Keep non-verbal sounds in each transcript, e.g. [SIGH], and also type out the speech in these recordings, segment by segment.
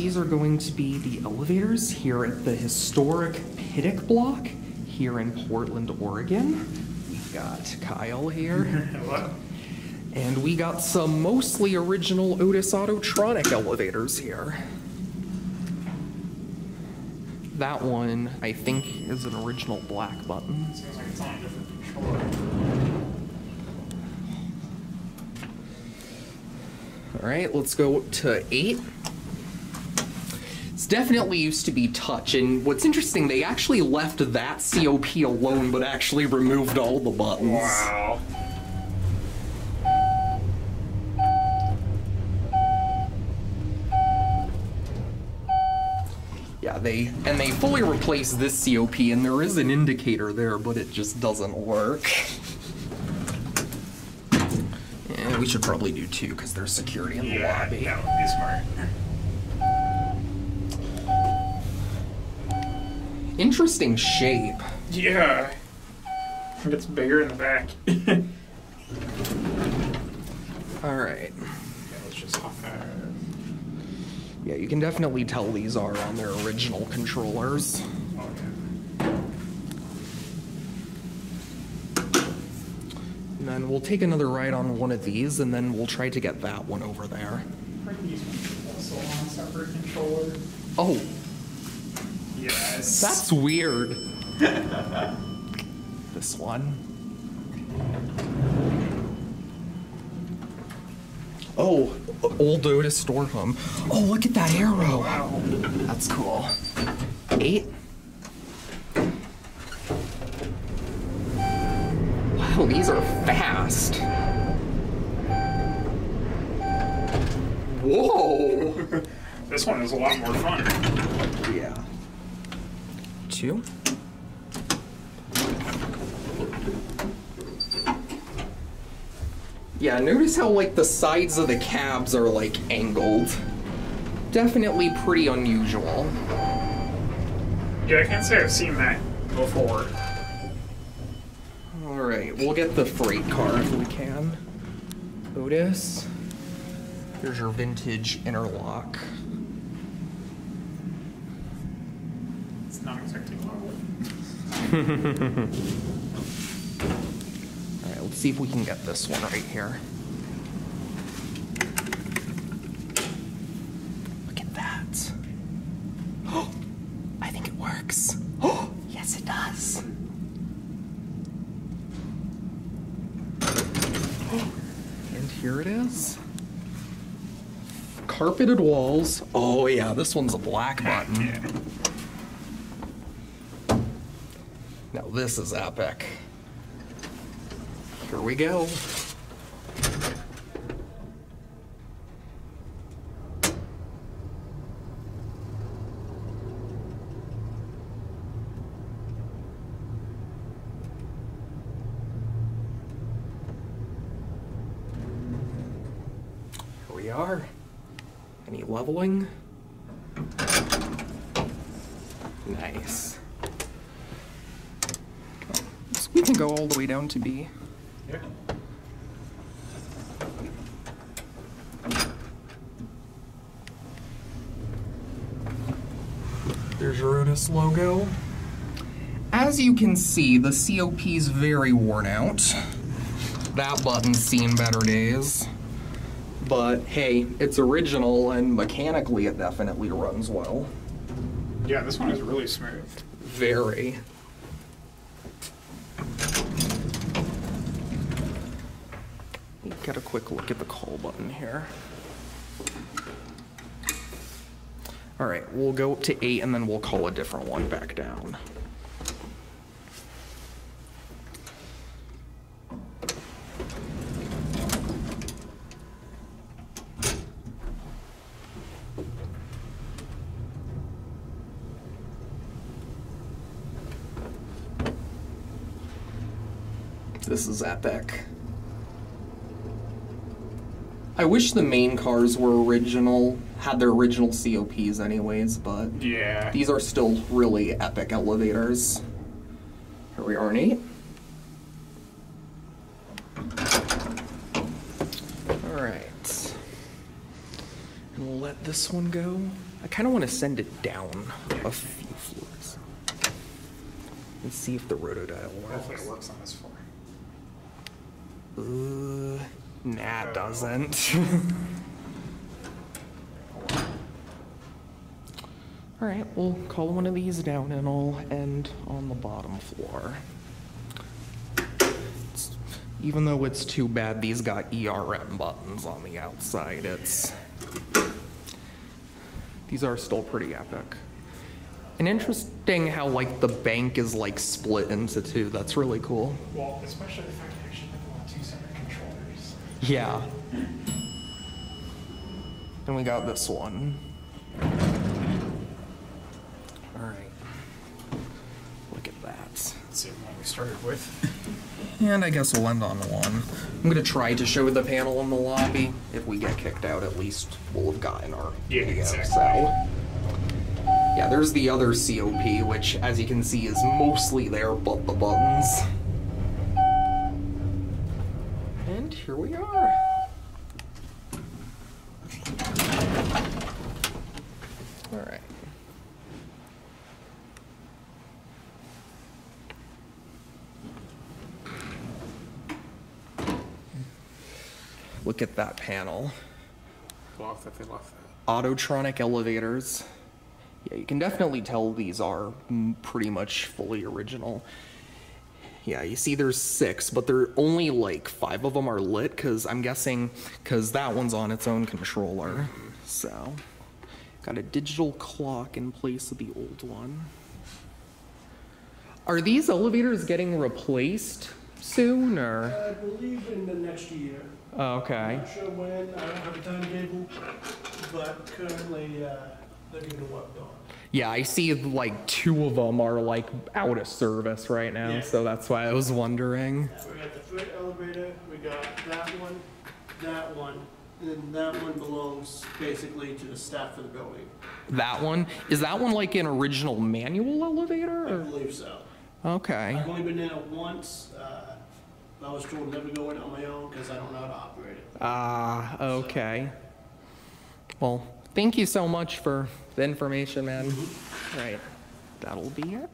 these are going to be the elevators here at the historic Pittock Block here in Portland, Oregon. We've got Kyle here. [LAUGHS] Hello. And we got some mostly original Otis Autotronic elevators here. That one, I think, is an original black button. Seems like it's on a different controller. All right, let's go to eight. It's definitely used to be touch, and what's interesting, they actually left that COP alone, but actually removed all the buttons. Wow. Yeah, they and they fully replaced this COP, and there is an indicator there, but it just doesn't work. Yeah, we should probably do two because there's security in the Yeah, lobby. that would be Interesting shape. Yeah. It gets bigger in the back. [LAUGHS] yeah, All right. let's just hop uh, Yeah, you can definitely tell these are on their original controllers. oh, And then well take another ride on one of these, and then we'll try to get that one over there. yeah. These also on separate controller. Oh, Yes. that's weird. [LAUGHS] this one. Oh, old Otis Storeham. Oh, look at that arrow. Wow. That's cool. Eight. Wow, these are fast. Whoa. [LAUGHS] This one is a lot more fun. Yeah. Two. Yeah, notice how like the sides of the cabs are like angled. Definitely pretty unusual. Yeah, I can't say I've seen that before. All right, we'll get the freight car if we can. Otis. Here's your vintage interlock. It's not exactly level. All right, let's see if we can get this one right here. Look at that. Oh, [GASPS] I think it works. Oh, [GASPS] yes, it does. And here it is. Carpeted walls. Oh, yeah, this one's a black button. Yeah. Now, this is epic. Here we go. Here we are. Any leveling? Nice. So we can go all the way down to B. Yeah. There's your Otis logo. As you can see, the COP's very worn out. That button's seen better days. But hey, it's original and mechanically it definitely runs well. Yeah, this one is really smooth. Very. Get a quick look at the call button here. All right, we'll go up to eight and then we'll call a different one back down. This is epic. I wish the main cars were original, had their original COPs anyways, but Yeah. these are still really epic elevators. Here we are in eight. Alright. And we'll let this one go. I kind of want to send it down a few floors. Let's see if the rotodial Hopefully works. it works on this floor. Uh, nah, it doesn't. [LAUGHS] All right, we'll call one of these down and I'll end on the bottom floor. It's- even though it's too bad these got ERM buttons on the outside, it's these are still pretty epic. And interesting how like the bank is like split into two. That's really cool. Well, especially the fact that actually people have two separate controllers. Yeah. And we got this one. All right. Look at that. Let's see what we started with. And I guess we'll end on one. I'm gonna try to show the panel in the lobby. If we get kicked out, at least we'll have gotten our Yeah, video, exactly. So. Yeah, there's the other COP, which, as you can see, is mostly there but the buttons. And here we are. All right. Look at that panel. Love that they left that. Autotronic elevators. Yeah, you can definitely tell these are pretty much fully original. Yeah, you see there's six, but there only like five of them are lit because I'm guessing because that one's on its own controller. So, got a digital clock in place of the old one. Are these elevators getting replaced soon or? I believe in the next year. Oh, okay. I'm not sure when, I don't have a timetable, but currently, uh, they're getting worked on. Yeah, I see like two of them are like out of service right now, Yeah. so that's why I was wondering. We got the freight elevator, we got that one, that one, and then that one belongs basically to the staff of the building. That one is that one like an original manual elevator? I believe so. Okay. I've only been in it once, uh, I was told never go in it on my own because I don't know how to operate it. Ah, okay. Well, thank you so much for the information, man. All right, that'll be it.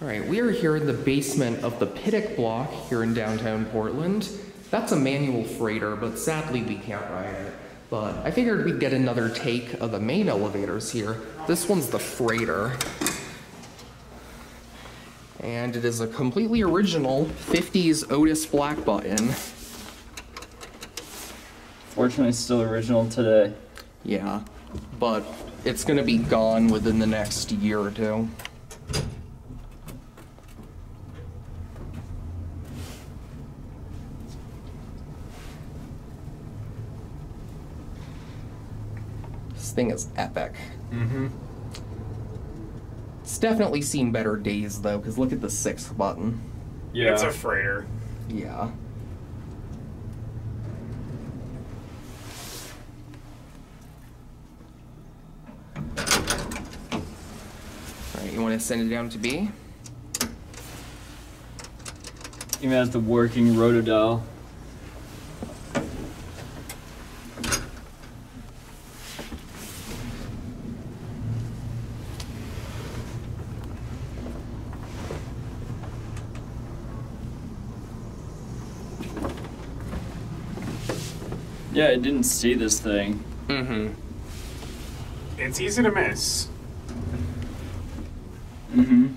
All right, we are here in the basement of the Pittock Block here in downtown Portland. That's a manual freighter, but sadly we can't ride it. But I figured we'd get another take of the main elevators here. This one's the freighter. And it is a completely original 50s Otis black button. Fortunately, it's still original today. Yeah, but it's gonna be gone within the next year or two. This thing is epic. Mm-hmm. It's definitely seen better days though, because look at the sixth button. Yeah. It's a freighter. Yeah. Alright, you want to send it down to B? Even has the working rotodial. Yeah, I didn't see this thing. Mm-hmm. It's easy to miss. Mm-hmm.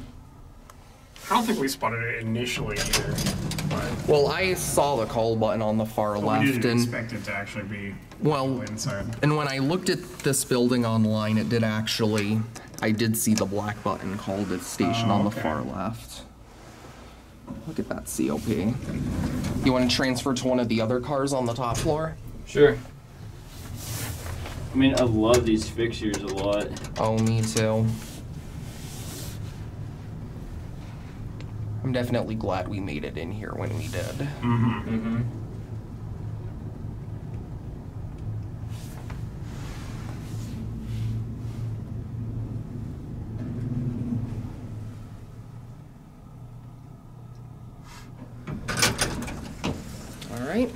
I don't think we spotted it initially either. But Well, I saw the call button on the far but we left, didn't and expect it to actually be well, inside. and when I looked at this building online, it did actually. I did see the black button called its station Oh, on the okay. far left. Look at that COP. You want to transfer to one of the other cars on the top floor? Sure. I mean, I love these fixtures a lot. Oh, me too. I'm definitely glad we made it in here when we did. Mm-hmm. All right.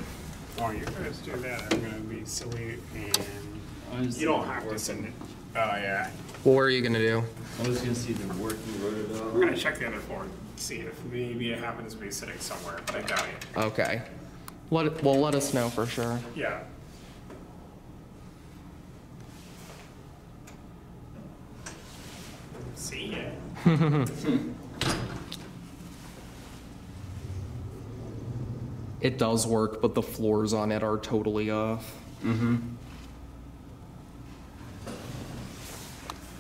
While you guys do that, I'm gonna be silly and I was you don't thinking have to working- send it. Oh yeah. Well, what are you gonna do? I was gonna see the working We're gonna check the other floor and see if maybe it happens to be sitting somewhere, but I doubt it. Okay. Let well, let us know for sure. Yeah. See ya. [LAUGHS] It does work, but the floors on it are totally off. Mm-hmm.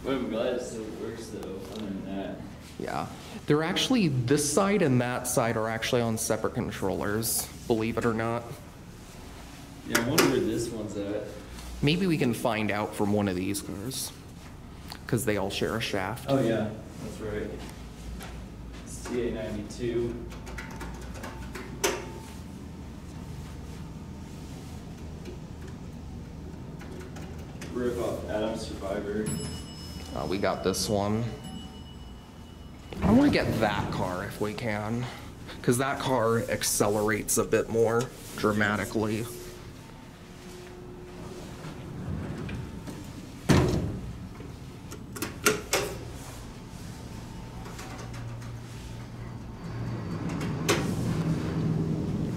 But I'm glad it still works though, other than that. Yeah. They're actually, this side and that side are actually on separate controllers, believe it or not. Yeah, I wonder where this one's at. Maybe we can find out from one of these cars. Because they all share a shaft. Oh yeah, that's right. CA ninety-two. Rip off Adam Survivor. Uh, we got this one. I want to get that car if we can. Because that car accelerates a bit more dramatically.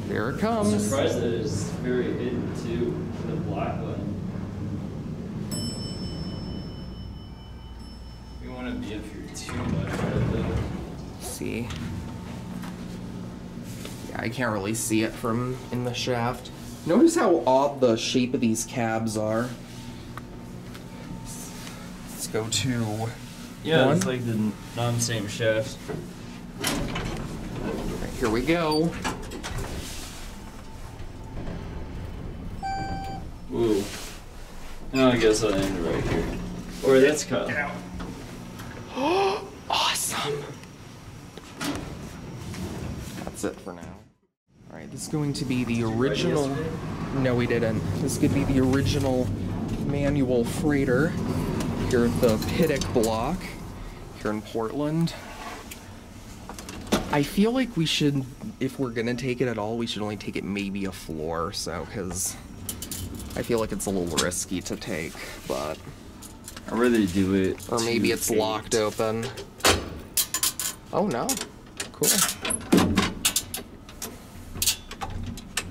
Here it I'm comes. surprised that it's very hidden too, the black one. Too much, right though. see. Yeah, I can't really see it from in the shaft. Notice how odd the shape of these cabs are. Let's go to. Yeah, it's like the non-same shaft. Right, here we go. Ooh. No, I guess I'll end right here. Or that's Kyle. Get out. [GASPS] Awesome. That's it for now. All right, this is going to be the original. No, we didn't. This could be the original manual freighter here at the Pittock block here in Portland. I feel like we should, if we're gonna take it at all, we should only take it maybe a floor or so, because I feel like it's a little risky to take, but. I'd rather do it. Or maybe it's eight. locked open. Oh no. Cool.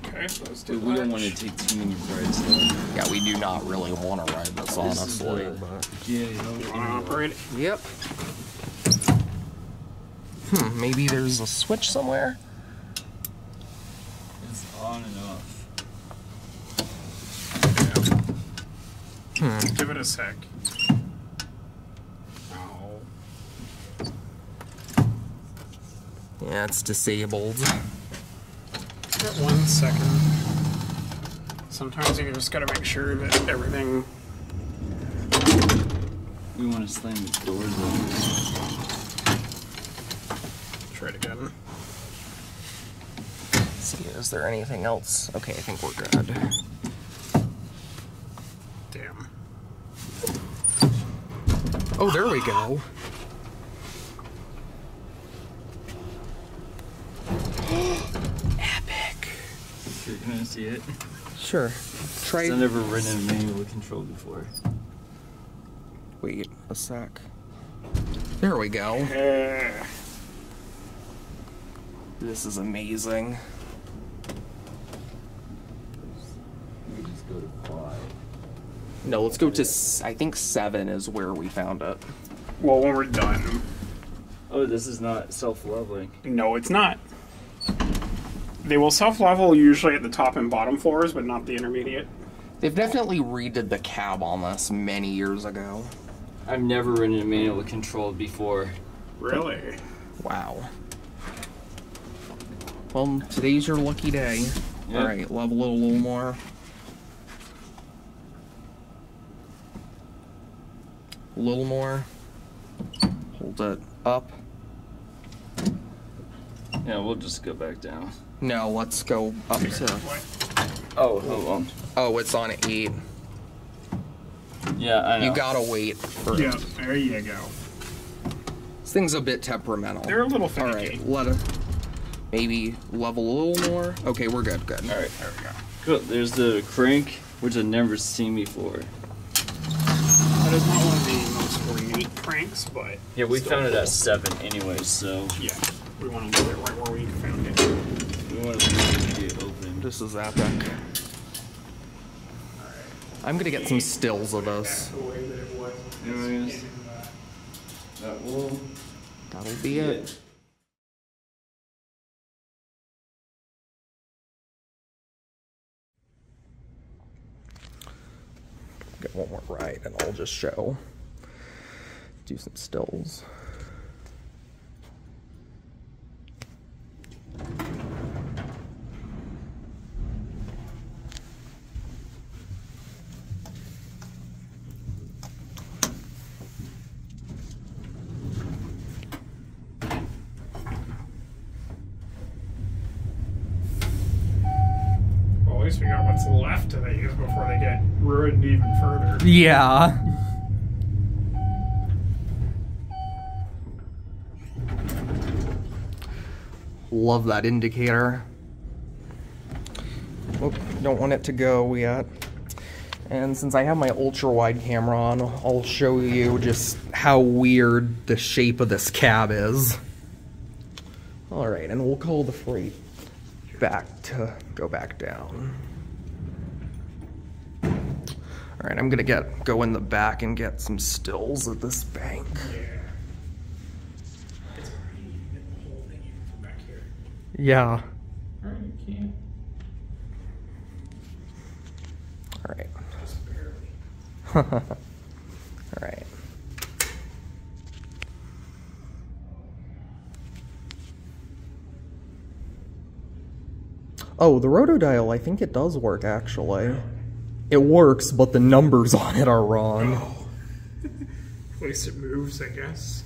Okay, so let's do Dude, we don't want to take too many rides though. Yeah, we do not really want to ride this, This is honestly. but... Yeah, you know. You wanna operate it? Yep. Hmm, maybe there's a switch somewhere? It's on and off. Yeah. Give it a sec. Oh. Yeah, it's disabled. Get one second. Sometimes you just gotta make sure that everything. We want to slam the doors open. Try it again. Let's see, is there anything else? Okay, I think we're good. Oh, there we go. [GASPS] Epic. You're gonna see it. Sure. Try. I've never ridden a manual control before. Wait a sec. There we go. [LAUGHS] This is amazing. We could just go to five. No, let's go to. I think seven is where we found it. well, when we're done. Oh, this is not self-leveling. No, it's not. They will self level usually at the top and bottom floors, but not the intermediate. They've definitely redid the cab on this many years ago. I've never ridden a manual control before. Really? Wow. Well, today's your lucky day. Yep. All right, level it a little more. A little more. Hold it up. Yeah, we'll just go back down. No, let's go up to. Oh, hold on. Oh, it's on eight. Yeah, I know. You gotta wait for Yeah, it. there you go. This thing's a bit temperamental. They're a little All finicky. right, let it. Maybe level a little more. Okay, we're good. Good. All right, there we go. Cool. There's the crank, which I've never seen before. That is not one of the most ornate cranks, but Yeah, we still found it at seven anyway, so Yeah, we want to leave it right where we found it. we want to get it open. This is epic. I'm gonna get some stills of this. The way that it was. Anyways, that will That'll be it. Get one more right, and I'll just show. Do some stills. Well, at least we got what's left of these before they get ruined even further. Yeah. Love that indicator. Oh, don't want it to go yet. And since I have my ultra wide camera on, I'll show you just how weird the shape of this cab is. Alright, and we'll call the freight back to go back down. All right, I'm gonna get go in the back and get some stills of this bank. Yeah. It's pretty. The whole thing from back here. Yeah. Alright, you can. All right. Just [LAUGHS] barely. All right. Oh, the rotodial, I think it does work actually. It works, but the numbers on it are wrong. Oh. [LAUGHS] Least it moves, I guess.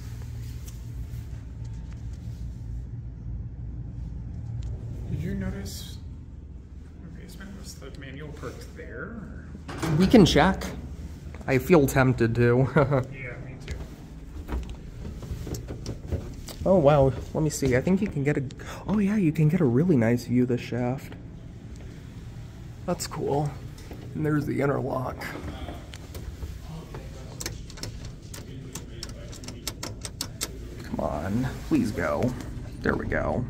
Did you notice? Basement was the manual perked there? Or? We can check. I feel tempted to. [LAUGHS] Yeah, me too. oh wow, let me see. I think you can get a Oh yeah, you can get a really nice view of the shaft. That's cool. And there's the interlock. Come on, please go. There we go.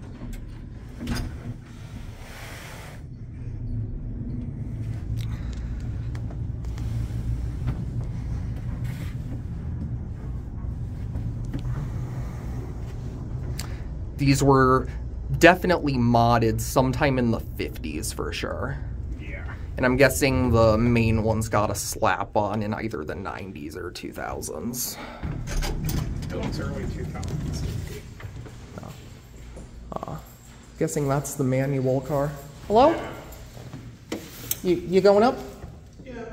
These were definitely modded sometime in the 50s for sure. Yeah. And I'm guessing the main one's got a slap on in either the 90s or 2000s. It looks early 2000s. Guessing that's the manual car. Hello? You, you going up? Yeah.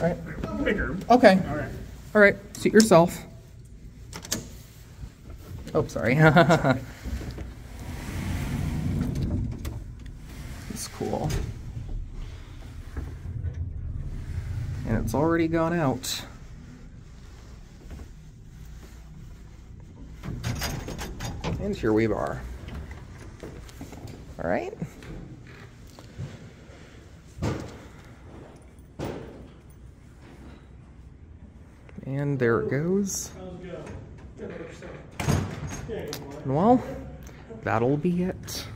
All right. Bigger. Okay. Alright. All right. Suit yourself. Oh, sorry. [LAUGHS] it's cool. It's already gone out. And here we are. All right. And there it goes. Well, that'll be it.